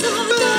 so.